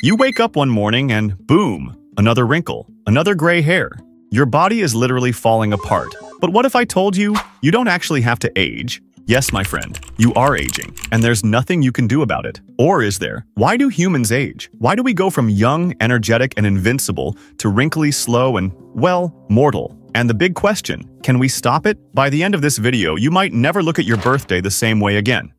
You wake up one morning and boom, another wrinkle, another gray hair. Your body is literally falling apart. But what if I told you you don't actually have to age? Yes, my friend, you are aging, and there's nothing you can do about it. Or is there? Why do humans age? Why do we go from young, energetic, and invincible to wrinkly, slow, and, well, mortal? And the big question, can we stop it? By the end of this video, you might never look at your birthday the same way again.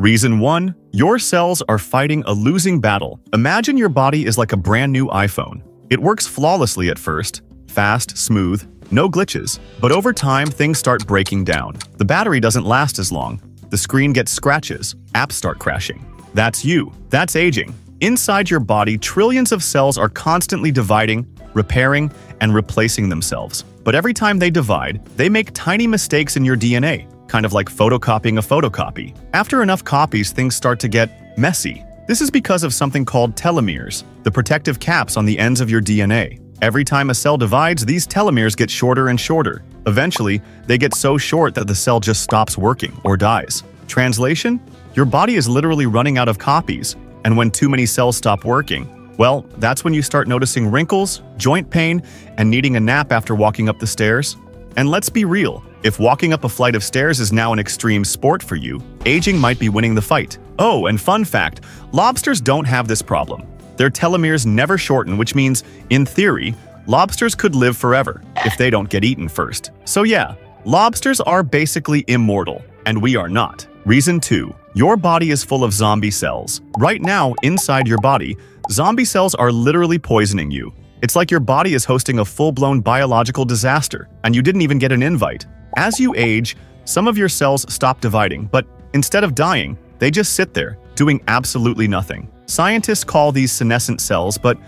Reason 1. Your cells are fighting a losing battle. Imagine your body is like a brand new iPhone. It works flawlessly at first, fast, smooth, no glitches. But over time, things start breaking down. The battery doesn't last as long. The screen gets scratches. Apps start crashing. That's you. That's aging. Inside your body, trillions of cells are constantly dividing, repairing, and replacing themselves. But every time they divide, they make tiny mistakes in your DNA, kind of like photocopying a photocopy. After enough copies, things start to get messy. This is because of something called telomeres, the protective caps on the ends of your DNA. Every time a cell divides, these telomeres get shorter and shorter. Eventually, they get so short that the cell just stops working or dies. Translation? Your body is literally running out of copies, and when too many cells stop working, well, that's when you start noticing wrinkles, joint pain, and needing a nap after walking up the stairs. And let's be real, if walking up a flight of stairs is now an extreme sport for you, aging might be winning the fight. Oh, and fun fact, lobsters don't have this problem. Their telomeres never shorten, which means, in theory, lobsters could live forever if they don't get eaten first. So yeah, lobsters are basically immortal, and we are not. Reason 2. Your body is full of zombie cells. Right now, inside your body, zombie cells are literally poisoning you. It's like your body is hosting a full-blown biological disaster, and you didn't even get an invite. As you age, some of your cells stop dividing, but instead of dying, they just sit there, doing absolutely nothing. Scientists call these senescent cells, but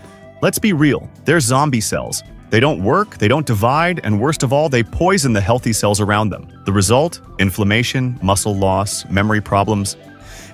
let's be real, they're zombie cells. They don't work, they don't divide, and worst of all, they poison the healthy cells around them. The result? Inflammation, muscle loss, memory problems,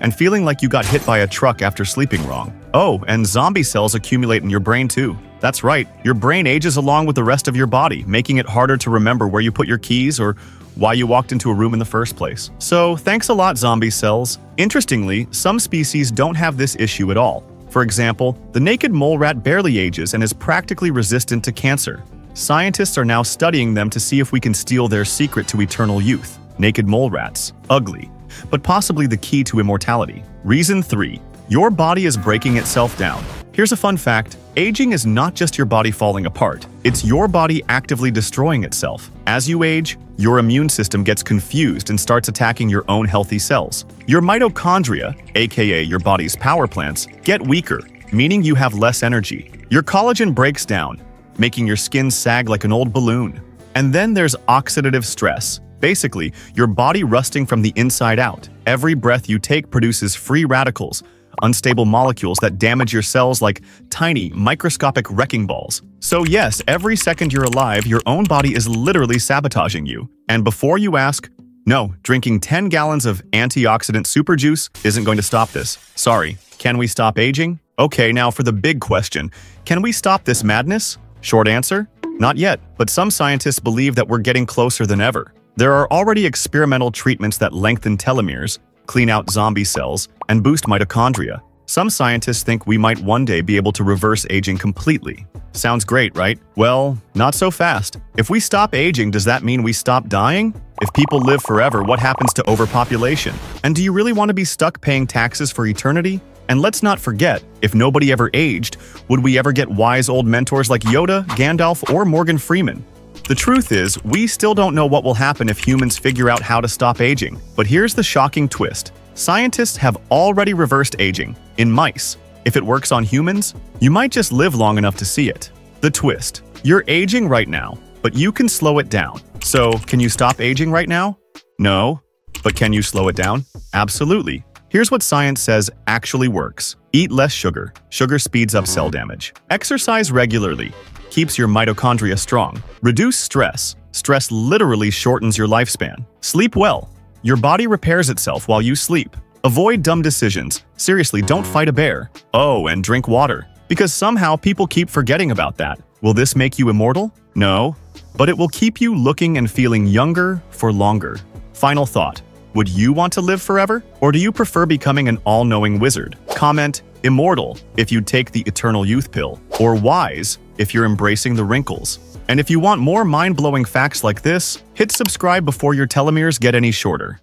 and feeling like you got hit by a truck after sleeping wrong. Oh, and zombie cells accumulate in your brain too. That's right, your brain ages along with the rest of your body, making it harder to remember where you put your keys or why you walked into a room in the first place. So, thanks a lot, zombie cells. Interestingly, some species don't have this issue at all. For example, the naked mole rat barely ages and is practically resistant to cancer. Scientists are now studying them to see if we can steal their secret to eternal youth. Naked mole rats. Ugly. But possibly the key to immortality. Reason 3. Your body is breaking itself down. Here's a fun fact. Aging is not just your body falling apart. It's your body actively destroying itself. As you age, your immune system gets confused and starts attacking your own healthy cells. Your mitochondria, aka your body's power plants, get weaker, meaning you have less energy. Your collagen breaks down, making your skin sag like an old balloon. And then there's oxidative stress, basically your body rusting from the inside out. Every breath you take produces free radicals, unstable molecules that damage your cells like tiny, microscopic wrecking balls. So yes, every second you're alive, your own body is literally sabotaging you. And before you ask, no, drinking 10 gallons of antioxidant super juice isn't going to stop this. Sorry, can we stop aging? Okay, now for the big question. Can we stop this madness? Short answer? Not yet, but some scientists believe that we're getting closer than ever. There are already experimental treatments that lengthen telomeres, clean out zombie cells, and boost mitochondria. Some scientists think we might one day be able to reverse aging completely. Sounds great, right? Well, not so fast. If we stop aging, does that mean we stop dying? If people live forever, what happens to overpopulation? And do you really want to be stuck paying taxes for eternity? And let's not forget, if nobody ever aged, would we ever get wise old mentors like Yoda, Gandalf, or Morgan Freeman? The truth is, we still don't know what will happen if humans figure out how to stop aging. But here's the shocking twist. Scientists have already reversed aging in mice. If it works on humans, you might just live long enough to see it. The twist. You're aging right now, but you can slow it down. So, can you stop aging right now? No. But can you slow it down? Absolutely. Here's what science says actually works. Eat less sugar. Sugar speeds up cell mm-hmm. damage. Exercise regularly keeps your mitochondria strong. Reduce stress. Stress literally shortens your lifespan. Sleep well. Your body repairs itself while you sleep. Avoid dumb decisions. Seriously, don't fight a bear. Oh, and drink water. Because somehow people keep forgetting about that. Will this make you immortal? No. But it will keep you looking and feeling younger for longer. Final thought. Would you want to live forever? Or do you prefer becoming an all-knowing wizard? Comment immortal if you'd take the eternal youth pill, or wise if you're embracing the wrinkles. And if you want more mind-blowing facts like this, hit subscribe before your telomeres get any shorter.